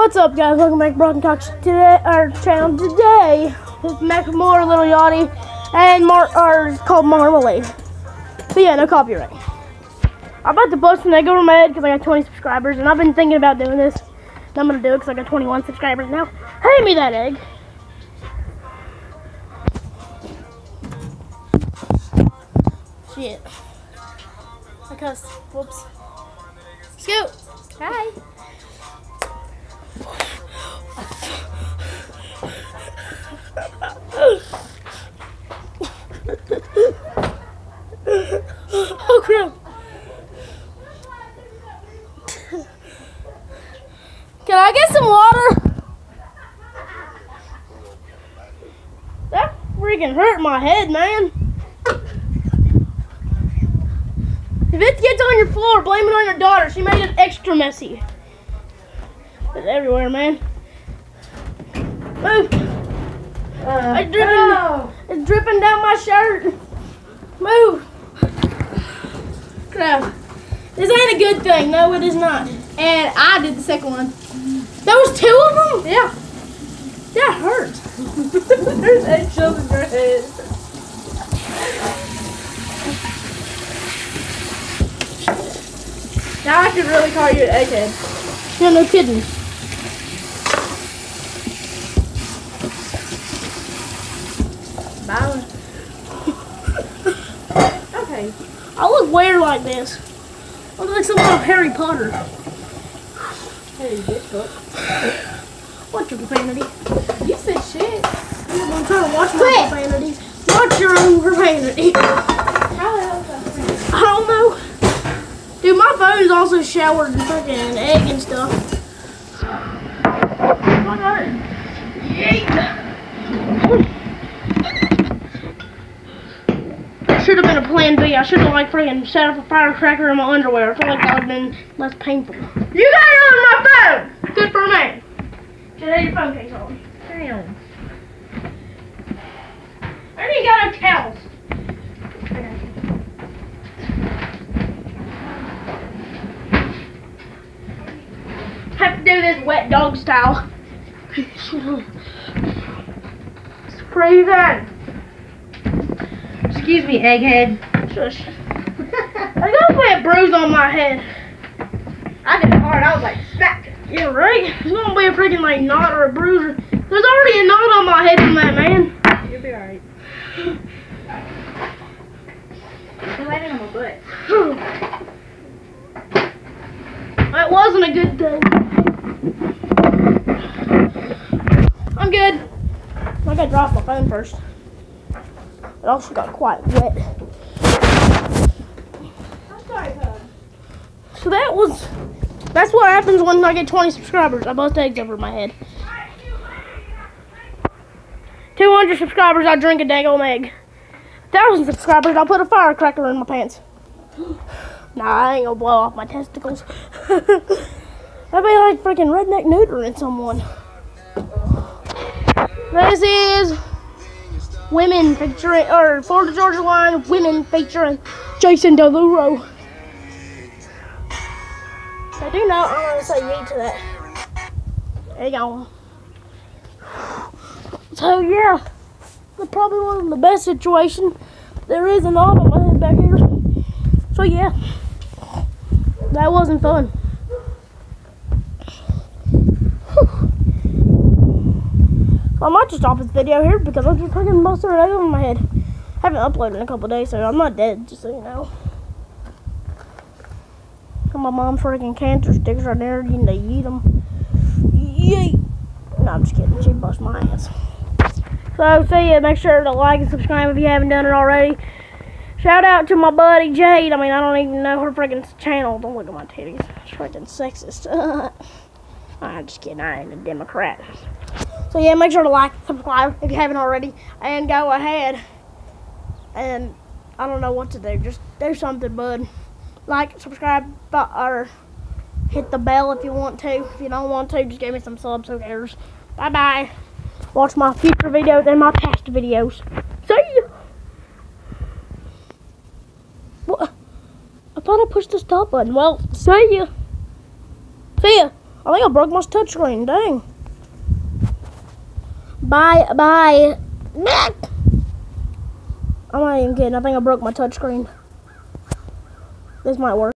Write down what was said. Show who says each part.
Speaker 1: What's up, guys? Welcome back to Brockton Cox today. Our channel today is Macklemore Little Yachty and Mar it's called Marmalade. So yeah, no copyright. I'm about to bust an egg over my head because I got 20 subscribers, and I've been thinking about doing this. And I'm gonna do it because I got 21 subscribers now. Hand me that egg. Shit. I cussed. Whoops. Scoot. Hi. Oh crap. Can I get some water? That freaking hurt my head, man. If it gets on your floor, blame it on your daughter. She made it extra messy. It's everywhere, man. Move.
Speaker 2: Uh,
Speaker 1: It's dripping,
Speaker 2: no.
Speaker 1: it's dripping down my shirt. Move. Crap. A good thing. No, it is not. And I did the second one. There was two of them? Yeah. That hurt.
Speaker 2: There's eggshells in your head. Now I could really call you an egghead.
Speaker 1: Yeah, no kidding.
Speaker 2: Bye. okay.
Speaker 1: I look weird like this. I look like some kind Harry Potter.
Speaker 2: Hey, bitch.
Speaker 1: Watch your profanity.
Speaker 2: You said shit.
Speaker 1: I'm trying to watch my profanity. Watch your own profanity.
Speaker 2: How the hell is that?
Speaker 1: I don't know. Dude, my phone's also showered in freaking egg and stuff. That should have been a plan B. I should have like freaking set up a firecracker in my underwear. I feel like that would have been less painful. You got it on my phone! Good for me. Have your phone case on.
Speaker 2: Damn.
Speaker 1: I already got a towel. Have to do this wet dog style. Spray that.
Speaker 2: Excuse me, egghead.
Speaker 1: Shush. I got a bruise on my head.
Speaker 2: I did it hard. I was like, smack.
Speaker 1: Yeah, right? There's gonna be a freaking like knot or a bruise. There's already a knot on my head from that, man.
Speaker 2: You'll be alright. You're landing on my butt.
Speaker 1: That wasn't a good thing. I'm good. I gotta drop my phone first. It also got quite wet. So that was. That's what happens when I get 20 subscribers. I bust eggs over my head. 200 subscribers, I drink a dang egg. 1,000 subscribers, I'll put a firecracker in my pants. Nah, I ain't gonna blow off my testicles. That'd be like freaking redneck neutering someone. This is women featuring, or Florida Georgia Line women featuring Jason Derulo. I do not I'm gonna say yay to that. There you go. So yeah, it probably wasn't the best situation. There is an knot on my head back here. So yeah, that wasn't fun. I might just stop this video here because I'm just fucking busting it over my head. I haven't uploaded in a couple days, so I'm not dead, just so you know. My mom's freaking cancer sticks right there. You need to eat them. Yay! No, I'm just kidding. She bust my ass. So, see ya. Make sure to like and subscribe if you haven't done it already. Shout out to my buddy Jade. I mean, I don't even know her freaking channel. Don't look at my titties. It's freaking sexist. I'm just kidding. I ain't a Democrat. So, yeah, make sure to like subscribe if you haven't already. And go ahead. And I don't know what to do. Just do something, bud like, subscribe, or hit the bell if you want to. If you don't want to, just give me some subs, who cares. Bye bye. Watch my future videos and my past videos. See ya. What? I thought I pushed the stop button. Well, see ya. See ya. I think I broke my touchscreen. Dang. Bye, bye. I'm not even kidding. I think I broke my touchscreen. This might work.